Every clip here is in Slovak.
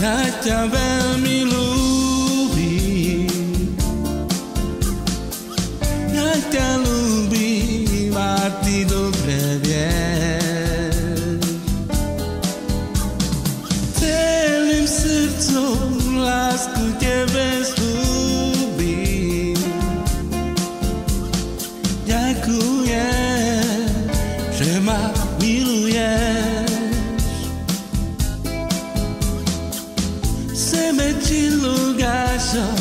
ja ťa veľmi ľúbim. Ja ťa ľúbim a ty dobre vieš. Celým srdcom lásku tebe slúbim. Ďakujem, že ma Szemed csillogása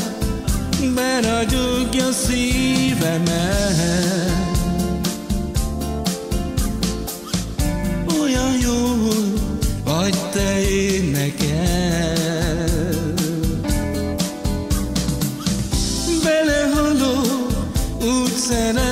beragyogja szívemet Olyan jó, vagy te én nekem Belehaló úgy szeret